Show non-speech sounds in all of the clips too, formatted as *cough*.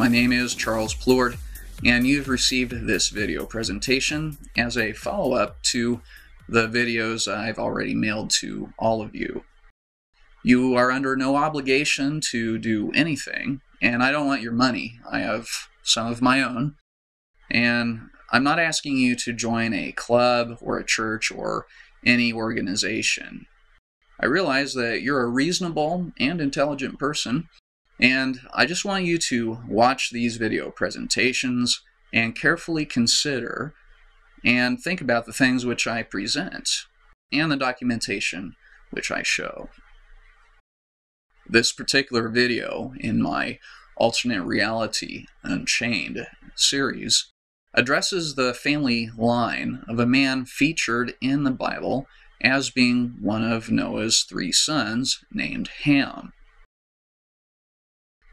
My name is Charles Plord, and you've received this video presentation as a follow-up to the videos I've already mailed to all of you. You are under no obligation to do anything, and I don't want your money. I have some of my own, and I'm not asking you to join a club or a church or any organization. I realize that you're a reasonable and intelligent person, and I just want you to watch these video presentations and carefully consider and think about the things which I present and the documentation which I show. This particular video in my Alternate Reality Unchained series addresses the family line of a man featured in the Bible as being one of Noah's three sons named Ham.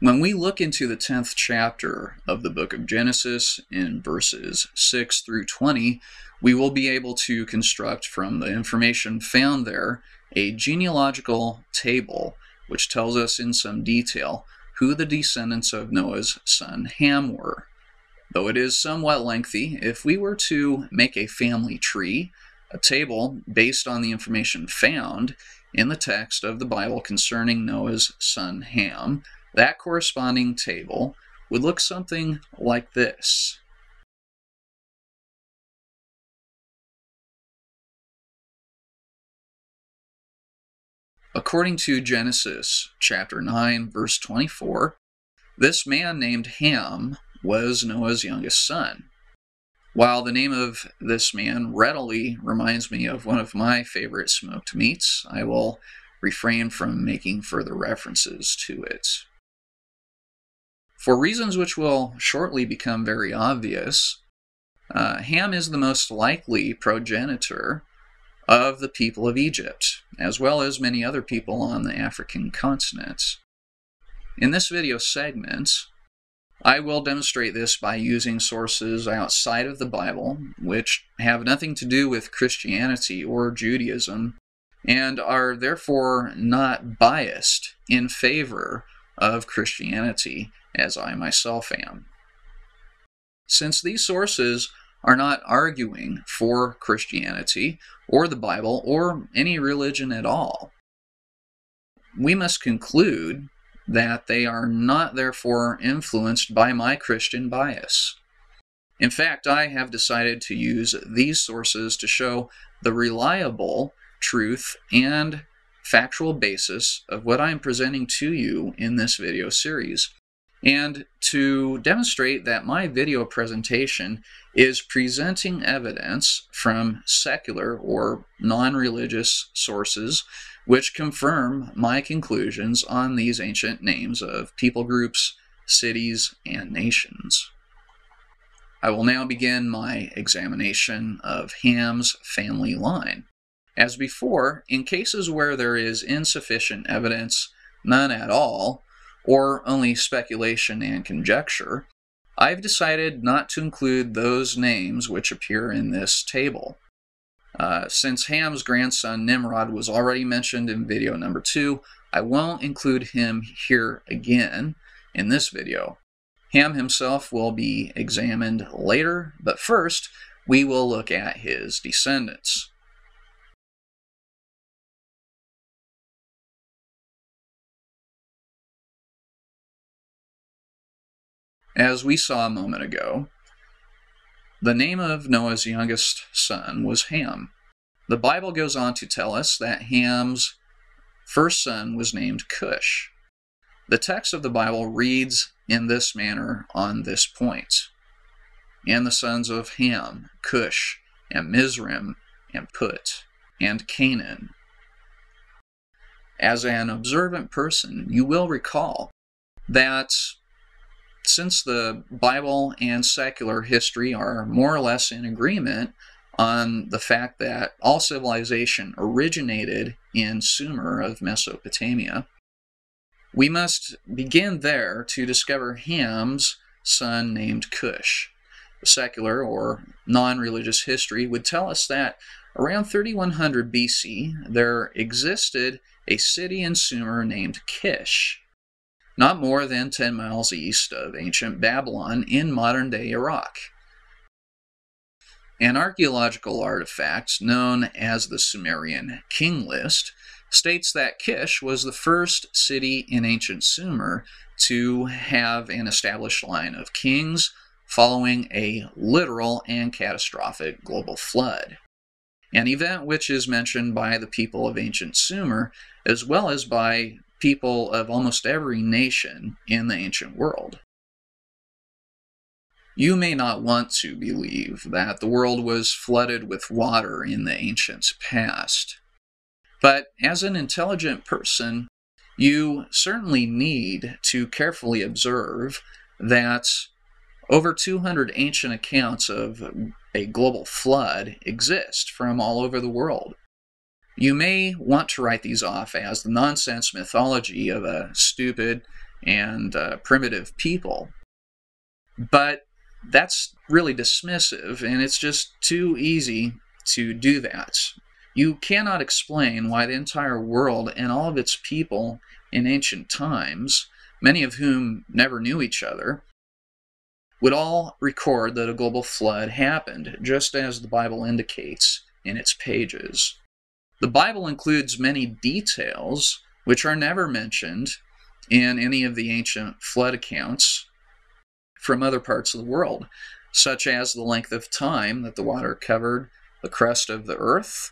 When we look into the 10th chapter of the book of Genesis in verses 6 through 20, we will be able to construct from the information found there a genealogical table which tells us in some detail who the descendants of Noah's son Ham were. Though it is somewhat lengthy, if we were to make a family tree, a table based on the information found in the text of the Bible concerning Noah's son Ham, that corresponding table would look something like this. According to Genesis chapter 9 verse 24, this man named Ham was Noah's youngest son. While the name of this man readily reminds me of one of my favorite smoked meats, I will refrain from making further references to it. For reasons which will shortly become very obvious, uh, Ham is the most likely progenitor of the people of Egypt, as well as many other people on the African continent. In this video segment, I will demonstrate this by using sources outside of the Bible, which have nothing to do with Christianity or Judaism, and are therefore not biased in favor of Christianity as I myself am. Since these sources are not arguing for Christianity or the Bible or any religion at all, we must conclude that they are not therefore influenced by my Christian bias. In fact, I have decided to use these sources to show the reliable truth and factual basis of what I am presenting to you in this video series and to demonstrate that my video presentation is presenting evidence from secular or non-religious sources which confirm my conclusions on these ancient names of people groups, cities, and nations. I will now begin my examination of Ham's family line. As before, in cases where there is insufficient evidence, none at all, or only speculation and conjecture, I've decided not to include those names which appear in this table. Uh, since Ham's grandson Nimrod was already mentioned in video number two, I won't include him here again in this video. Ham himself will be examined later, but first we will look at his descendants. As we saw a moment ago, the name of Noah's youngest son was Ham. The Bible goes on to tell us that Ham's first son was named Cush. The text of the Bible reads in this manner on this point. And the sons of Ham, Cush, and Mizraim, and Put, and Canaan. As an observant person, you will recall that since the Bible and secular history are more or less in agreement on the fact that all civilization originated in Sumer of Mesopotamia, we must begin there to discover Ham's son named Cush. Secular or non religious history would tell us that around 3100 BC there existed a city in Sumer named Kish not more than 10 miles east of ancient Babylon in modern day Iraq. An archaeological artifact known as the Sumerian King List states that Kish was the first city in ancient Sumer to have an established line of kings following a literal and catastrophic global flood. An event which is mentioned by the people of ancient Sumer as well as by people of almost every nation in the ancient world. You may not want to believe that the world was flooded with water in the ancients' past. But as an intelligent person, you certainly need to carefully observe that over 200 ancient accounts of a global flood exist from all over the world. You may want to write these off as the nonsense mythology of a stupid and uh, primitive people. But that's really dismissive, and it's just too easy to do that. You cannot explain why the entire world and all of its people in ancient times, many of whom never knew each other, would all record that a global flood happened, just as the Bible indicates in its pages. The Bible includes many details which are never mentioned in any of the ancient flood accounts from other parts of the world, such as the length of time that the water covered the crust of the earth,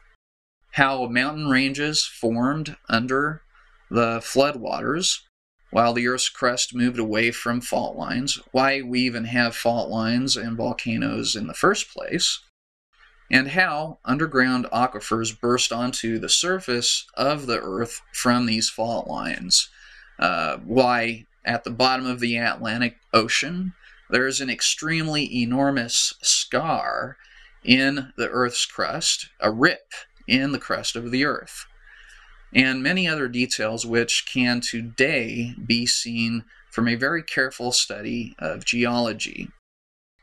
how mountain ranges formed under the floodwaters while the Earth's crust moved away from fault lines, why we even have fault lines and volcanoes in the first place, and how underground aquifers burst onto the surface of the Earth from these fault lines. Uh, why at the bottom of the Atlantic Ocean there is an extremely enormous scar in the Earth's crust, a rip in the crust of the Earth, and many other details which can today be seen from a very careful study of geology.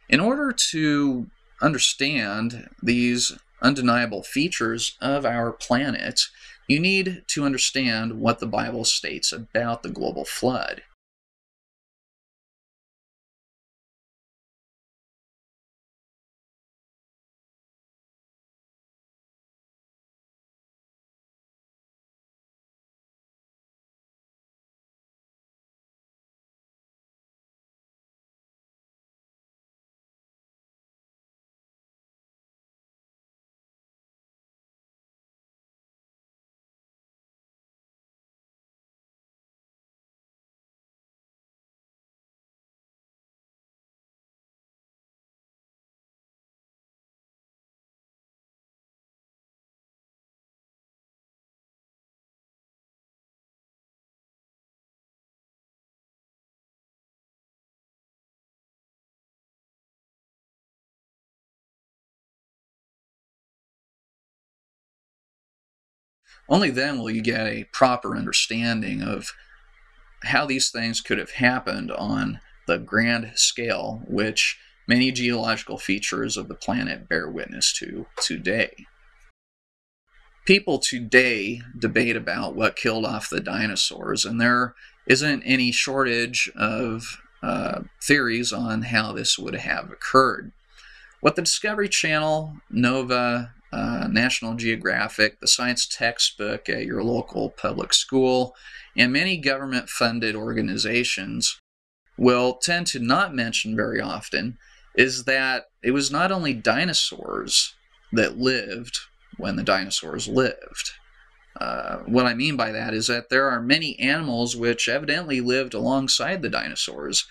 In order to understand these undeniable features of our planet, you need to understand what the Bible states about the global flood. Only then will you get a proper understanding of how these things could have happened on the grand scale which many geological features of the planet bear witness to today. People today debate about what killed off the dinosaurs, and there isn't any shortage of uh, theories on how this would have occurred. What the Discovery Channel, Nova, uh, National Geographic, the science textbook at your local public school, and many government funded organizations will tend to not mention very often is that it was not only dinosaurs that lived when the dinosaurs lived. Uh, what I mean by that is that there are many animals which evidently lived alongside the dinosaurs.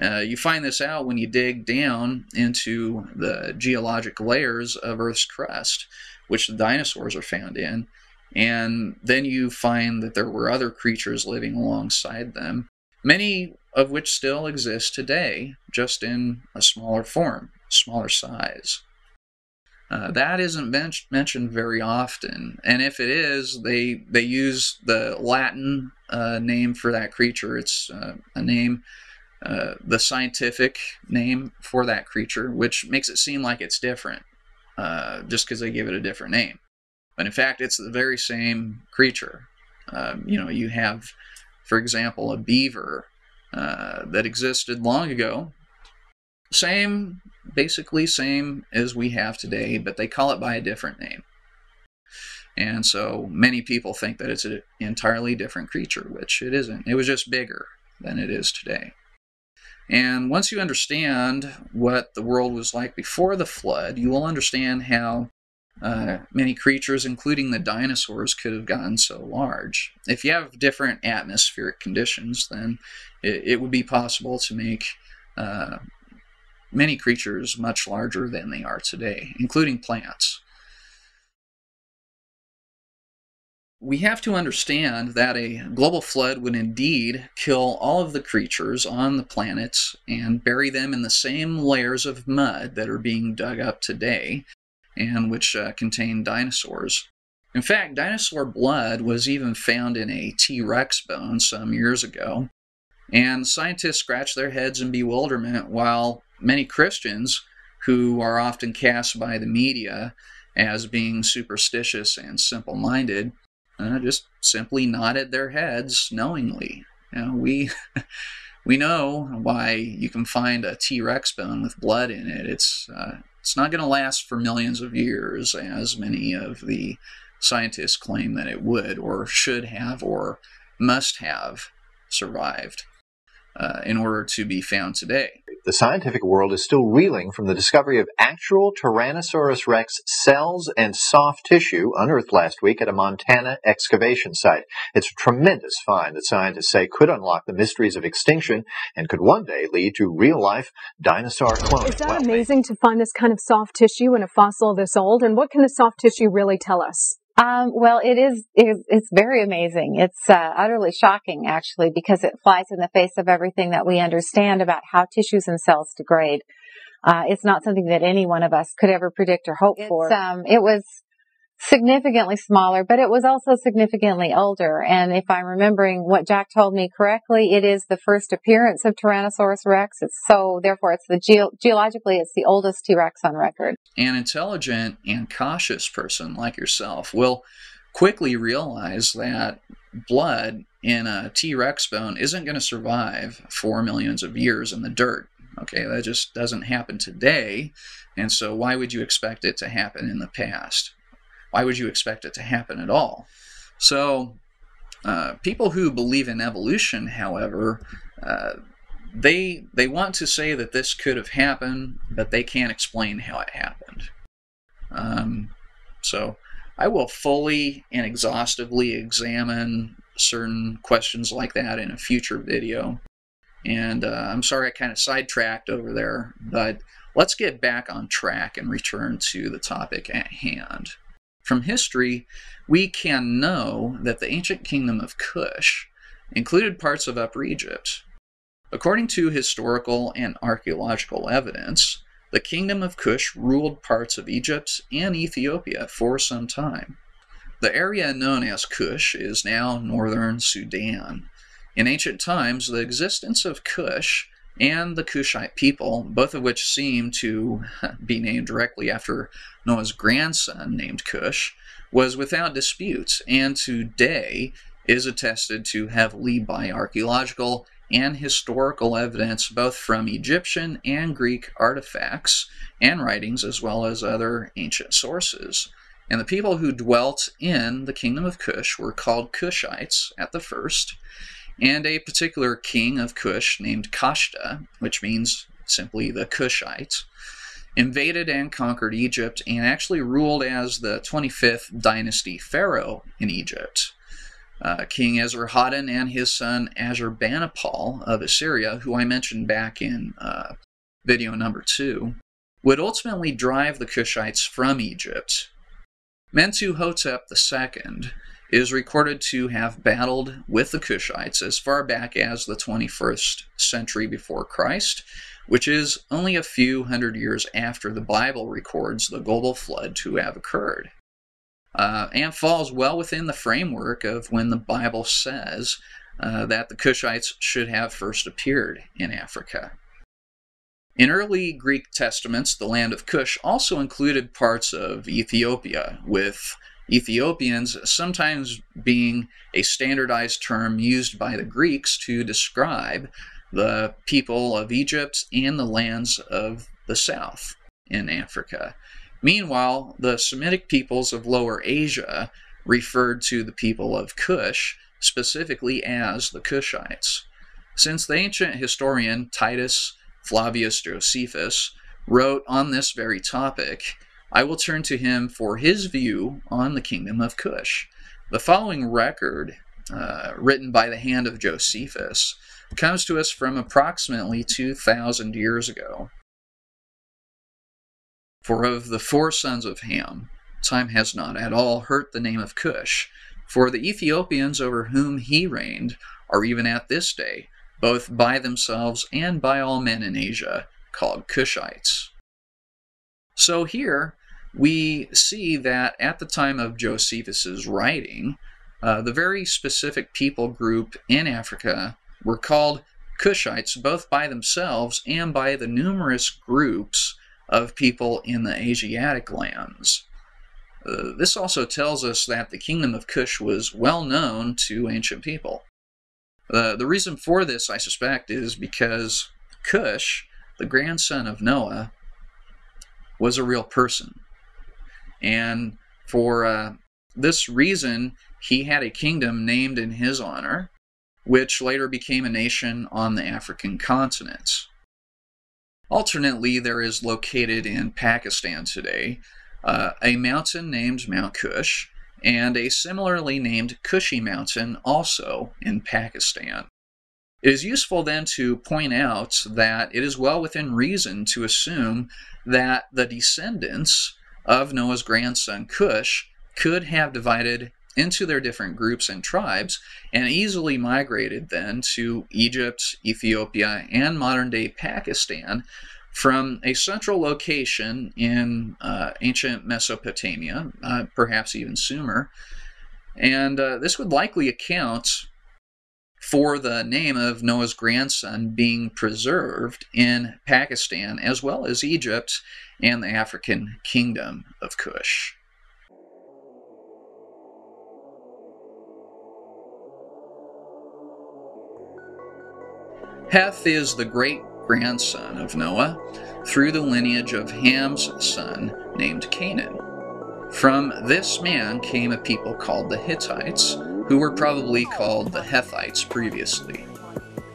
Uh, you find this out when you dig down into the geologic layers of Earth's crust, which the dinosaurs are found in. And then you find that there were other creatures living alongside them, many of which still exist today, just in a smaller form, smaller size. Uh, that isn't men- mentioned very often, and if it is, they they use the Latin uh, name for that creature. It's uh, a name uh, the scientific name for that creature, which makes it seem like it's different uh, just because they give it a different name. But in fact, it's the very same creature. Um, you know, you have, for example, a beaver uh, that existed long ago. Same, basically same as we have today, but they call it by a different name. And so many people think that it's an entirely different creature, which it isn't. It was just bigger than it is today. And once you understand what the world was like before the flood, you will understand how uh, many creatures, including the dinosaurs, could have gotten so large. If you have different atmospheric conditions, then it, it would be possible to make uh, many creatures much larger than they are today, including plants. We have to understand that a global flood would indeed kill all of the creatures on the planet and bury them in the same layers of mud that are being dug up today and which uh, contain dinosaurs. In fact, dinosaur blood was even found in a T Rex bone some years ago, and scientists scratch their heads in bewilderment while many Christians, who are often cast by the media as being superstitious and simple minded, uh, just simply nodded their heads knowingly. You know, we. *laughs* we know why you can find a T-Rex bone with blood in it. It's uh, it's not going to last for millions of years, as many of the scientists claim that it would, or should have, or must have survived uh, in order to be found today the scientific world is still reeling from the discovery of actual Tyrannosaurus rex cells and soft tissue unearthed last week at a Montana excavation site. It's a tremendous find that scientists say could unlock the mysteries of extinction and could one day lead to real life dinosaur cloning. Is that well, amazing to find this kind of soft tissue in a fossil this old? And what can the soft tissue really tell us? Um, well, it is, it, it's very amazing. It's uh, utterly shocking, actually, because it flies in the face of everything that we understand about how tissues and cells degrade. Uh, it's not something that any one of us could ever predict or hope it's, for. Um, it was significantly smaller, but it was also significantly older. And if I'm remembering what Jack told me correctly, it is the first appearance of Tyrannosaurus rex. It's so, therefore, it's the ge- geologically, it's the oldest T Rex on record. An intelligent and cautious person like yourself will quickly realize that blood in a T Rex bone isn't going to survive four millions of years in the dirt. Okay, that just doesn't happen today. And so, why would you expect it to happen in the past? Why would you expect it to happen at all? So, uh, people who believe in evolution, however, uh, they they want to say that this could have happened, but they can't explain how it happened. Um, so, I will fully and exhaustively examine certain questions like that in a future video. And uh, I'm sorry I kind of sidetracked over there, but let's get back on track and return to the topic at hand. From history, we can know that the ancient kingdom of Kush included parts of Upper Egypt. According to historical and archaeological evidence, the kingdom of Kush ruled parts of Egypt and Ethiopia for some time. The area known as Kush is now northern Sudan. In ancient times, the existence of Kush and the Cushite people, both of which seem to *laughs* be named directly after Noah's grandson named Cush, was without dispute, and today is attested to heavily by archaeological and historical evidence both from Egyptian and Greek artifacts and writings as well as other ancient sources. And the people who dwelt in the kingdom of Cush were called Cushites at the first, and a particular king of Cush named Kashta, which means simply the Cushites, invaded and conquered Egypt and actually ruled as the 25th dynasty pharaoh in Egypt. Uh, King Esarhaddon and his son Ashurbanipal of Assyria, who I mentioned back in uh, video number two, would ultimately drive the Cushites from Egypt. Mentuhotep II is recorded to have battled with the Cushites as far back as the 21st century before Christ, which is only a few hundred years after the Bible records the global flood to have occurred. Uh, and falls well within the framework of when the Bible says uh, that the Cushites should have first appeared in Africa. In early Greek testaments, the land of Cush also included parts of Ethiopia, with Ethiopians sometimes being a standardized term used by the Greeks to describe the people of Egypt and the lands of the south in Africa. Meanwhile, the Semitic peoples of Lower Asia referred to the people of Cush specifically as the Cushites. Since the ancient historian Titus Flavius Josephus wrote on this very topic, I will turn to him for his view on the kingdom of Cush. The following record, uh, written by the hand of Josephus, comes to us from approximately 2,000 years ago. For of the four sons of Ham, time has not at all hurt the name of Cush, for the Ethiopians over whom he reigned are even at this day, both by themselves and by all men in Asia, called Cushites. So here we see that at the time of Josephus's writing, uh, the very specific people group in Africa were called Cushites both by themselves and by the numerous groups of people in the Asiatic lands. Uh, this also tells us that the kingdom of Cush was well known to ancient people. Uh, the reason for this, I suspect, is because Cush, the grandson of Noah, was a real person. And for uh, this reason, he had a kingdom named in his honor, which later became a nation on the African continent. Alternately, there is located in Pakistan today uh, a mountain named Mount Kush and a similarly named Kushi mountain also in Pakistan. It is useful then to point out that it is well within reason to assume that the descendants of Noah's grandson Cush could have divided into their different groups and tribes and easily migrated then to Egypt, Ethiopia, and modern day Pakistan from a central location in uh, ancient Mesopotamia, uh, perhaps even Sumer. And uh, this would likely account for the name of Noah's grandson being preserved in Pakistan as well as Egypt and the African kingdom of Cush. Heth is the great grandson of Noah through the lineage of Ham's son named Canaan. From this man came a people called the Hittites, who were probably called the Hethites previously.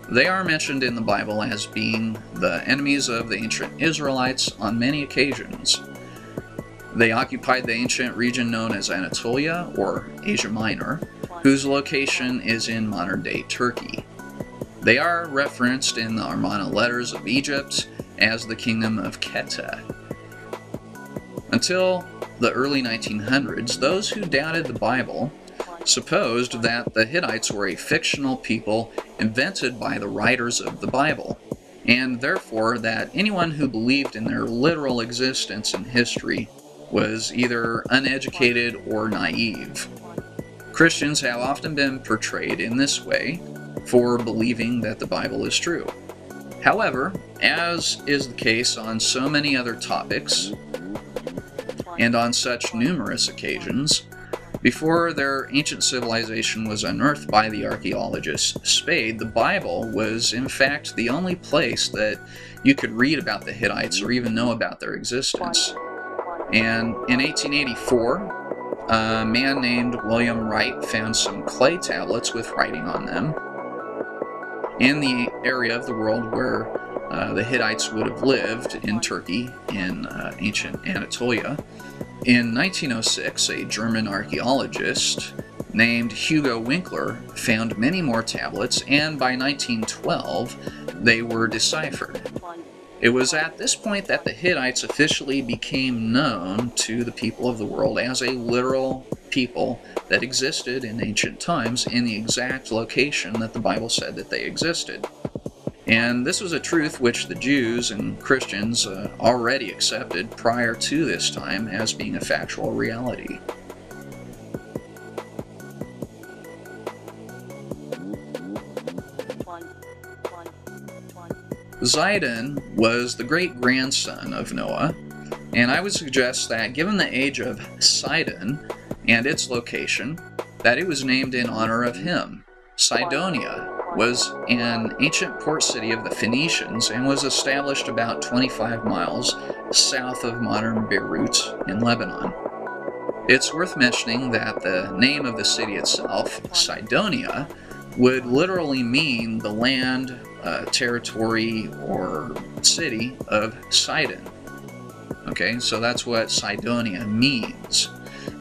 They are mentioned in the Bible as being the enemies of the ancient Israelites on many occasions. They occupied the ancient region known as Anatolia or Asia Minor, whose location is in modern day Turkey. They are referenced in the Amarna letters of Egypt as the kingdom of Keta. Until the early 1900s, those who doubted the Bible supposed that the Hittites were a fictional people invented by the writers of the Bible, and therefore that anyone who believed in their literal existence in history was either uneducated or naive. Christians have often been portrayed in this way, for believing that the Bible is true. However, as is the case on so many other topics, and on such numerous occasions, before their ancient civilization was unearthed by the archaeologist Spade, the Bible was in fact the only place that you could read about the Hittites or even know about their existence. And in 1884, a man named William Wright found some clay tablets with writing on them in the area of the world where uh, the Hittites would have lived in Turkey, in uh, ancient Anatolia. In 1906, a German archaeologist named Hugo Winkler found many more tablets, and by 1912, they were deciphered. It was at this point that the Hittites officially became known to the people of the world as a literal people that existed in ancient times in the exact location that the Bible said that they existed. And this was a truth which the Jews and Christians uh, already accepted prior to this time as being a factual reality. Zidon was the great grandson of Noah, and I would suggest that given the age of Sidon and its location, that it was named in honor of him, Sidonia, was an ancient port city of the Phoenicians and was established about 25 miles south of modern Beirut in Lebanon. It's worth mentioning that the name of the city itself, Sidonia, would literally mean the land, uh, territory, or city of Sidon. Okay, so that's what Sidonia means.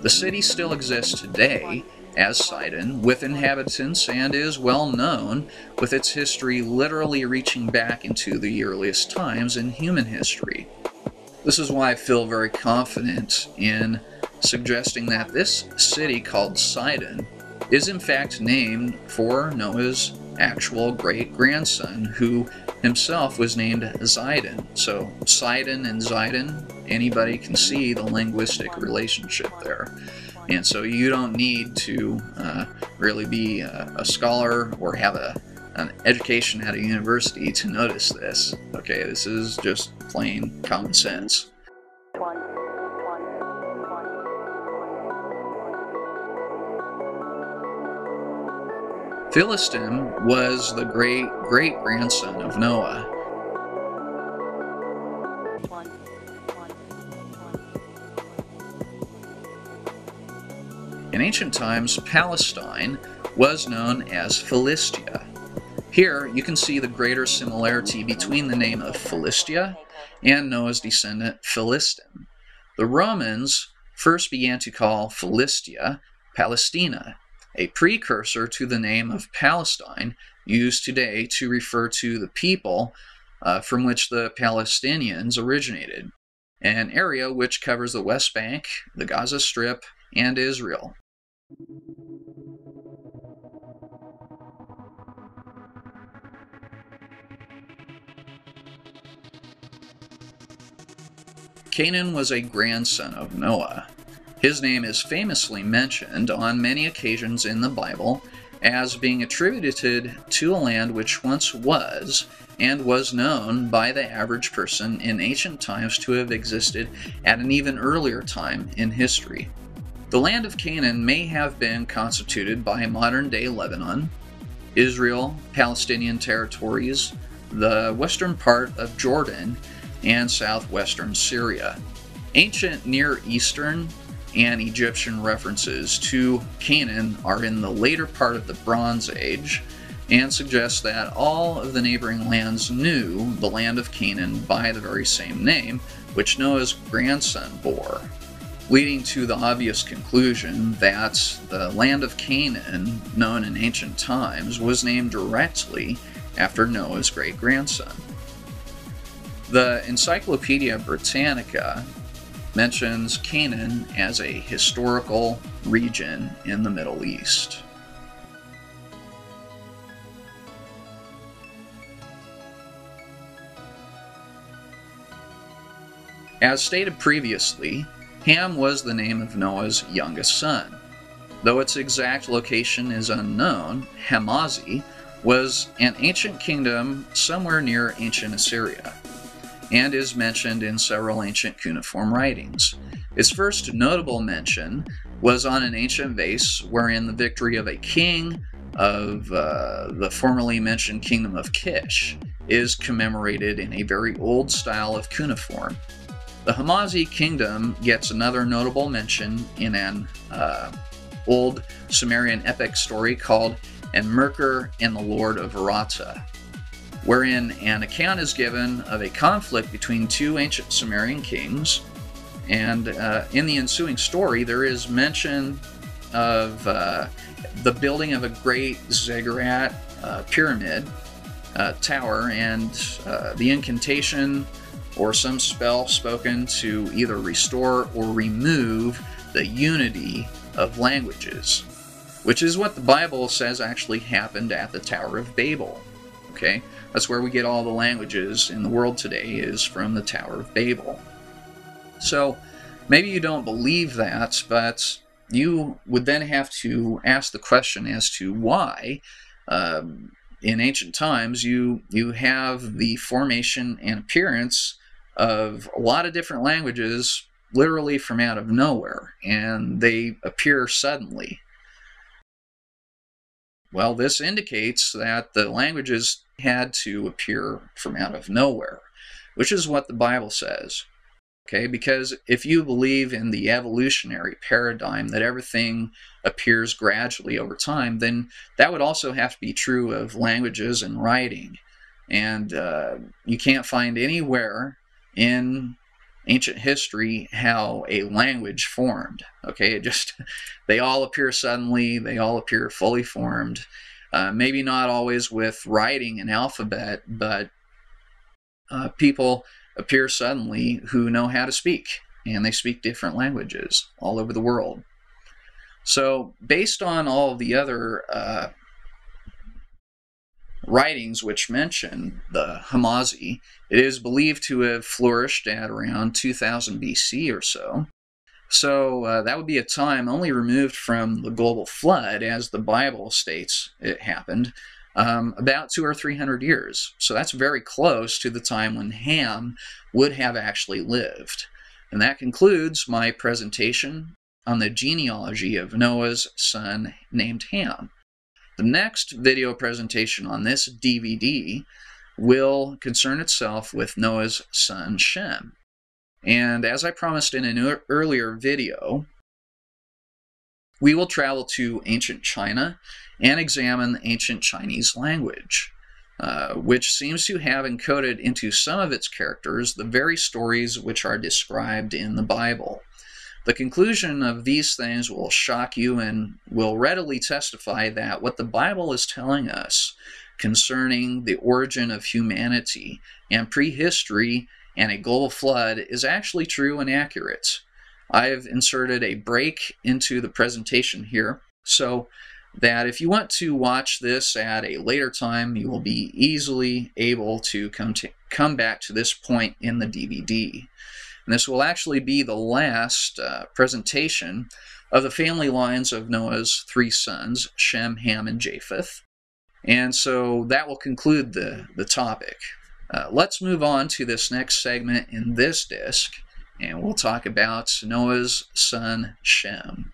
The city still exists today as Sidon, with inhabitants, and is well known, with its history literally reaching back into the earliest times in human history. This is why I feel very confident in suggesting that this city called Sidon is in fact named for Noah's actual great grandson, who himself was named Zidon. So, Sidon and Zidon, anybody can see the linguistic relationship there. And so, you don't need to uh, really be a, a, scholar or have a, an education at a university to notice this. Okay, this is just plain common sense. Philistim was the great great grandson of Noah. In ancient times, Palestine was known as Philistia. Here, you can see the greater similarity between the name of Philistia and Noah's descendant Philistim. The Romans first began to call Philistia Palestina, a precursor to the name of Palestine, used today to refer to the people uh, from which the Palestinians originated, an area which covers the West Bank, the Gaza Strip, and Israel. Canaan was a grandson of Noah, his name is famously mentioned on many occasions in the Bible as being attributed to a land which once was and was known by the average person in ancient times to have existed at an even earlier time in history. The land of Canaan may have been constituted by modern day Lebanon, Israel, Palestinian territories, the western part of Jordan, and southwestern Syria. Ancient Near Eastern and Egyptian references to Canaan are in the later part of the Bronze Age and suggest that all of the neighboring lands knew the land of Canaan by the very same name, which Noah's grandson bore, leading to the obvious conclusion that the land of Canaan, known in ancient times, was named directly after Noah's great grandson. The Encyclopedia Britannica mentions Canaan as a historical region in the Middle East. As stated previously, Ham was the name of Noah's youngest son. Though its exact location is unknown, Hamazi was an ancient kingdom somewhere near ancient Assyria and is mentioned in several ancient cuneiform writings. Its first notable mention was on an ancient vase wherein the victory of a king of uh, the formerly mentioned kingdom of Kish is commemorated in a very old style of cuneiform. The Hamazi kingdom gets another notable mention in an uh, old Sumerian epic story called Enmerkar and the Lord of Aratta wherein an account is given of a conflict between two ancient Sumerian kings. And uh, in the ensuing story, there is mention of uh, the building of a great ziggurat uh, pyramid uh, tower and uh, the incantation or some spell spoken to either restore or remove the unity of languages, which is what the Bible says actually happened at the Tower of Babel. Okay, that's where we get all the languages in the world today is from the Tower of Babel. So maybe you don't believe that, but you would then have to ask the question as to why um, in ancient times you you have the formation and appearance of a lot of different languages literally from out of nowhere and they appear suddenly Well, this indicates that the languages had to appear from out of nowhere, which is what the Bible says. Okay, because if you believe in the evolutionary paradigm that everything appears gradually over time, then that would also have to be true of languages and writing. And uh, you can't find anywhere in ancient history how a language formed. Okay, it just, *laughs* they all appear suddenly, they all appear fully formed. Uh, maybe not always with writing and alphabet, but uh, people appear suddenly who know how to speak, and they speak different languages all over the world. So, based on all the other uh, writings which mention the Hamazi, it is believed to have flourished at around 2000 BC or so. So uh, that would be a time only removed from the global flood, as the Bible states it happened, um, about two or three hundred years. So that's very close to the time when Ham would have actually lived. And that concludes my presentation on the genealogy of Noah's son named Ham. The next video presentation on this DVD will concern itself with Noah's son Shem. And as I promised in an earlier video, we will travel to ancient China and examine the ancient Chinese language, uh, which seems to have encoded into some of its characters the very stories which are described in the Bible. The conclusion of these things will shock you and will readily testify that what the Bible is telling us concerning the origin of humanity and prehistory and a global flood is actually true and accurate. I've inserted a break into the presentation here so that if you want to watch this at a later time, you will be easily able to come, to, come back to this point in the DVD. And this will actually be the last uh, presentation of the family lines of Noah's three sons, Shem, Ham, and Japheth. And so that will conclude the, the topic. Uh, let's move on to this next segment in this disc, and we'll talk about Noah's son Shem.